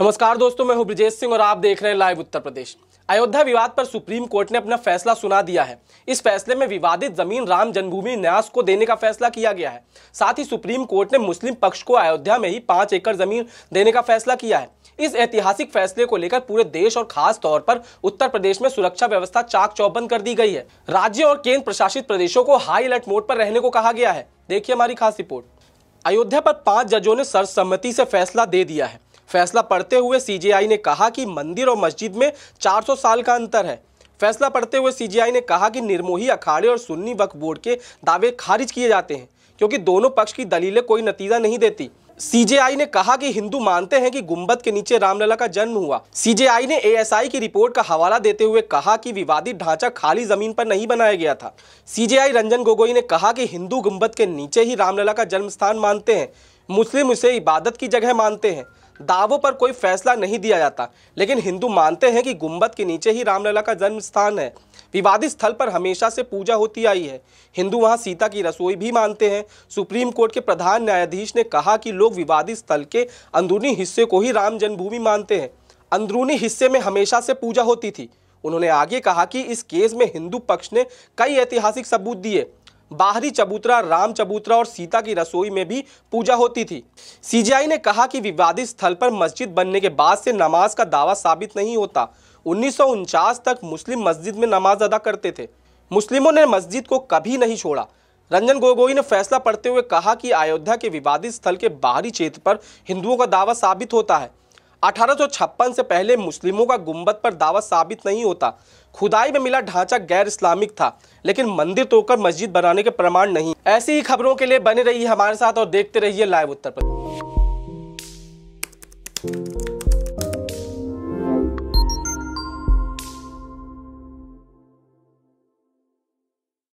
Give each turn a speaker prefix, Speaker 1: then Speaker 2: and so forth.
Speaker 1: नमस्कार दोस्तों, मैं हूँ ब्रिजेश सिंह और आप देख रहे हैं लाइव उत्तर प्रदेश अयोध्या विवाद पर सुप्रीम कोर्ट ने अपना फैसला सुना दिया है। इस फैसले में विवादित ज़मीन राम जन्मभूमि न्यास को देने का फैसला किया गया है। साथ ही सुप्रीम कोर्ट ने मुस्लिम पक्ष को अयोध्या में ही पाँच एकड़ ज़मीन देने का फैसला किया है। इस ऐतिहासिक फैसले को लेकर पूरे देश और खास तौर पर उत्तर प्रदेश में सुरक्षा व्यवस्था चाक चौबंद कर दी गई है। राज्य और केंद्र प्रशासित प्रदेशों को हाई अलर्ट मोड पर रहने को कहा गया है। देखिए हमारी खास रिपोर्ट। अयोध्या पर पाँच जजों ने सर्वसम्मति से फैसला दे दिया है। फैसला पढ़ते हुए सीजेआई ने कहा कि मंदिर और मस्जिद में 400 साल का अंतर है। फैसला पढ़ते हुए सीजेआई ने कहा कि निर्मोही अखाड़े और सुन्नी वक्फ बोर्ड के दावे खारिज किए जाते हैं, क्योंकि दोनों पक्ष की दलीलें कोई नतीजा नहीं देती। सीजेआई ने कहा कि हिंदू मानते हैं कि गुंबद के नीचे रामलला का जन्म हुआ। सीजेआई ने एएसआई की रिपोर्ट का हवाला देते हुए कहा कि विवादित ढांचा खाली ज़मीन पर नहीं बनाया गया था। सीजेआई रंजन गोगोई ने कहा कि हिंदू गुंबद के नीचे ही रामलला का जन्म स्थान मानते हैं। मुस्लिम उसे इबादत की जगह मानते हैं। दावों पर कोई फैसला नहीं दिया जाता। लेकिन हिंदू मानते हैं कि गुंबद के नीचे ही रामलला का जन्म स्थान है। विवादित स्थल पर हमेशा से पूजा होती आई है। हिंदू वहाँ सीता की रसोई भी मानते हैं। सुप्रीम कोर्ट के प्रधान न्यायाधीश ने कहा कि लोग विवादित स्थल के अंदरूनी हिस्से को ही राम जन्मभूमि मानते हैं। अंदरूनी हिस्से में हमेशा से पूजा होती थी। उन्होंने आगे कहा कि इस केस में हिंदू पक्ष ने कई ऐतिहासिक सबूत दिए। बाहरी चबूतरा, राम चबूतरा और सीता की रसोई में भी पूजा होती थी। सीजीआई ने कहा कि विवादित स्थल पर मस्जिद बनने के बाद से नमाज़ का दावा साबित नहीं होता। उन्नीस सौ उनचास तक मुस्लिम मस्जिद में नमाज़ अदा करते थे। मुस्लिमों ने मस्जिद को कभी नहीं छोड़ा। रंजन गोगोई ने फैसला पढ़ते हुए कहा कि अयोध्या के विवादित स्थल के बाहरी क्षेत्र पर हिंदुओं का दावा साबित होता है। 1856 से पहले मुस्लिमों का गुंबद पर दावा साबित नहीं होता। खुदाई में मिला ढांचा गैर इस्लामिक था, लेकिन मंदिर तोड़कर मस्जिद बनाने के प्रमाण नहीं। ऐसी ही खबरों के लिए बने रहिए हमारे साथ और देखते रहिए लाइव उत्तर प्रदेश।